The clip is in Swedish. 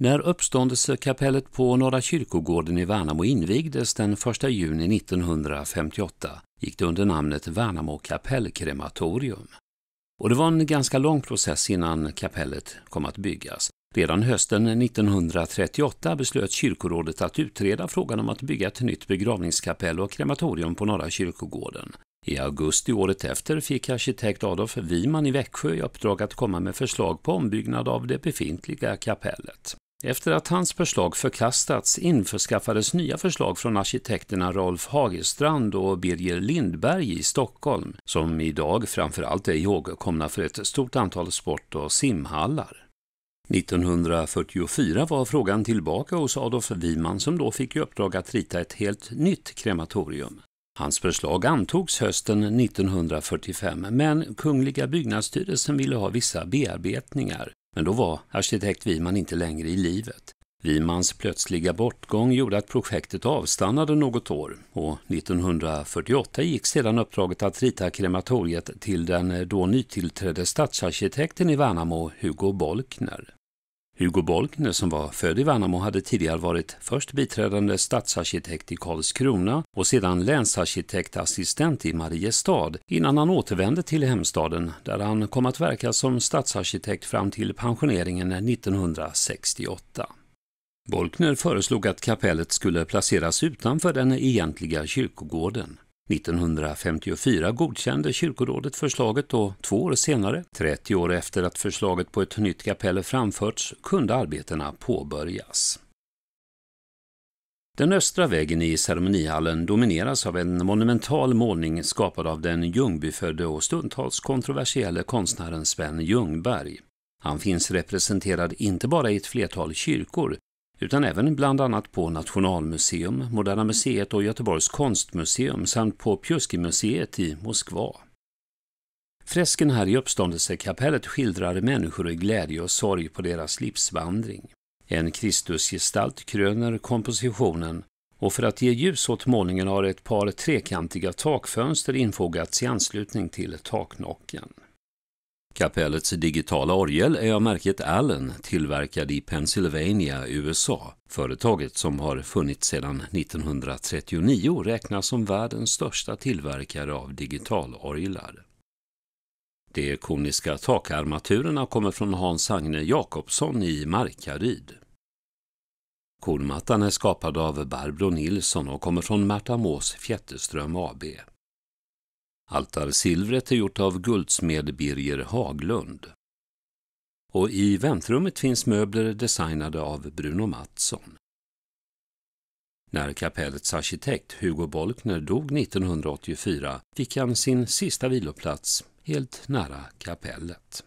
När uppståndelsekapellet på Norra kyrkogården i Värnamo invigdes den 1 juni 1958 gick det under namnet Värnamo kapellkrematorium. Och det var en ganska lång process innan kapellet kom att byggas. Redan hösten 1938 beslöt kyrkorådet att utreda frågan om att bygga ett nytt begravningskapell och krematorium på Norra kyrkogården. I augusti året efter fick arkitekt Adolf Wiman i Växjö i uppdrag att komma med förslag på ombyggnad av det befintliga kapellet. Efter att hans förslag förkastats införskaffades nya förslag från arkitekterna Rolf Hagerstrand och Birger Lindberg i Stockholm, som idag framförallt är ihågkomna för ett stort antal sport och simhallar. 1944 var frågan tillbaka hos Adolf Wiman som då fick i uppdrag att rita ett helt nytt krematorium. Hans förslag antogs hösten 1945 men Kungliga byggnadsstyrelsen ville ha vissa bearbetningar men då var arkitekt Wiman inte längre i livet. Wimans plötsliga bortgång gjorde att projektet avstannade något år och 1948 gick sedan uppdraget att rita krematoriet till den då nytillträdde stadsarkitekten i Värnamo, Hugo Bolkner. Hugo Bolkner som var född i Värnamo hade tidigare varit först biträdande stadsarkitekt i Karlskrona och sedan länsarkitektassistent i Mariestad innan han återvände till hemstaden där han kom att verka som stadsarkitekt fram till pensioneringen 1968. Bolkner föreslog att kapellet skulle placeras utanför den egentliga kyrkogården. 1954 godkände kyrkorådet förslaget och två år senare, 30 år efter att förslaget på ett nytt kapell framförts, kunde arbetena påbörjas. Den östra väggen i ceremonihallen domineras av en monumental målning skapad av den Ljungbyfödde och stundtals kontroversielle konstnären Sven Ljungberg. Han finns representerad inte bara i ett flertal kyrkor utan även bland annat på Nationalmuseum, Moderna Museet och Göteborgs konstmuseum samt på Pjuskimuseet i Moskva. Fresken här i uppståndelsekapellet skildrar människor i glädje och sorg på deras livsvandring. En Kristusgestalt kröner kompositionen och för att ge ljus åt målningen har ett par trekantiga takfönster infogats i anslutning till taknocken. Kapellets digitala orgel är av märket Allen tillverkad i Pennsylvania, USA. Företaget som har funnits sedan 1939 räknas som världens största tillverkare av digitalorglar. De koniska takarmaturerna kommer från Hans Agne Jakobsson i Markaryd. Kornmattan är skapad av Barbro Nilsson och kommer från Märta Mås Fjätterström AB. Altarsilvret är gjort av guldsmed Birger Haglund. Och i väntrummet finns möbler designade av Bruno Mattsson. När kapellets arkitekt Hugo Bolkner dog 1984 fick han sin sista viloplats helt nära kapellet.